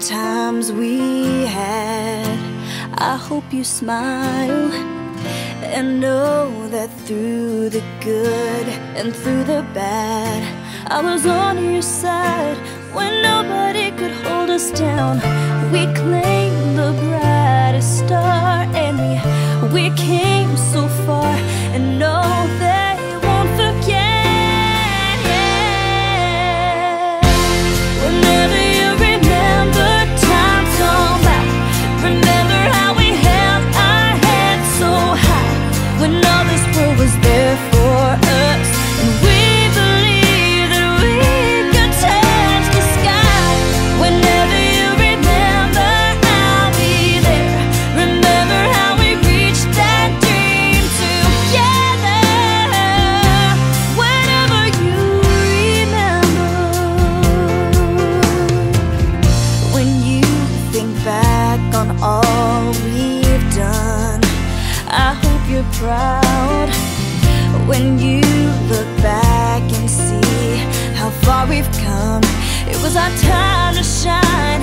times we had. I hope you smile and know that through the good and through the bad, I was on your side when nobody could hold us down. We claimed the brightest star and we, we came so far and know Proud. When you look back and see how far we've come, it was our time to shine,